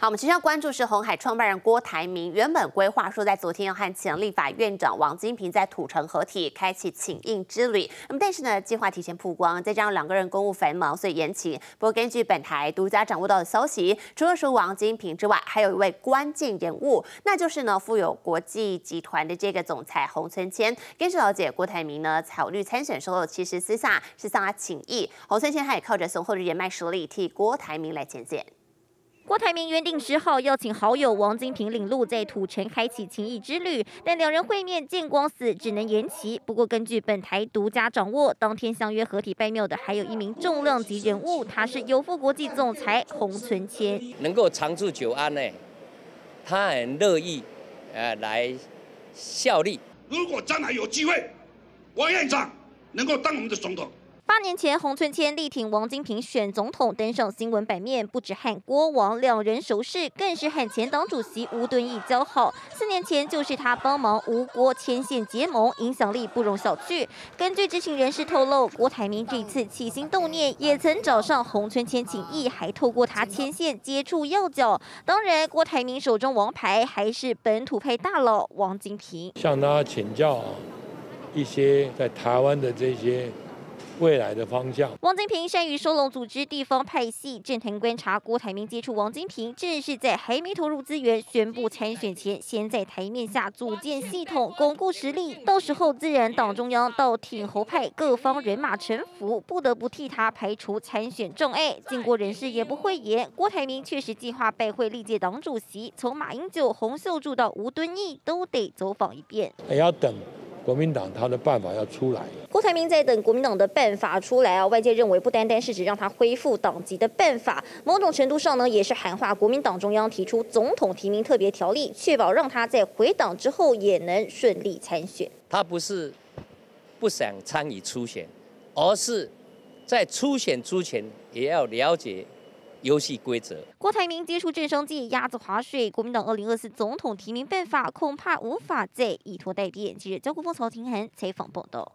好，我们即将关注是红海创办人郭台铭，原本规划说在昨天要和前立法院长王金平在土城合体，开启请印之旅。那么但是呢，计划提前曝光，再加上两个人公务繁忙，所以延期。不过根据本台独家掌握到的消息，除了说王金平之外，还有一位关键人物，那就是呢富有国际集团的这个总裁洪春谦。根据了解，郭台铭呢考虑参选时候，其实私下是向他请意。洪春谦他也靠着雄厚的人脉实力，替郭台铭来牵线。郭台铭原定十号邀请好友王金平领路，在土城开启情谊之旅，但两人会面见光死，只能延期。不过，根据本台独家掌握，当天相约合体拜庙的还有一名重量级人物，他是友富国际总裁洪存谦。能够长驻久安呢，他很乐意，呃，来效力。如果将来有机会，王院长能够当我们的总统。八年前，洪春谦力挺王金平选总统，登上新闻版面，不止和郭王两人熟识，更是和前党主席吴敦义交好。四年前，就是他帮忙吴郭牵线结盟，影响力不容小觑。根据知情人士透露，郭台铭这次起心动念，也曾找上洪春谦请意，还透过他牵线接触要角。当然，郭台铭手中王牌还是本土派大佬王金平，向他请教一些在台湾的这些。未来的方向。王金平善于收拢组织地方派系，政坛观察郭台铭接触王金平，正是在还没投入资源、宣布参选前，先在台面下组建系统，巩固实力。到时候自然党中央到挺侯派各方人马臣服，不得不替他排除参选障碍。经过人士也不讳言，郭台铭确实计划拜会历届党主席，从马英九、洪秀柱到吴敦义，都得走访一遍。还要等。国民党他的办法要出来，郭台铭在等国民党的办法出来啊！外界认为不单单是指让他恢复党籍的办法，某种程度上呢，也是喊话国民党中央提出总统提名特别条例，确保让他在回党之后也能顺利参选。他不是不想参与初选，而是在初选之前也要了解。游戏规则。郭台铭接触政商界鸭子划水，国民党二零二四总统提名办法恐怕无法再一拖待变。记者焦国峰、曹廷涵采访报道。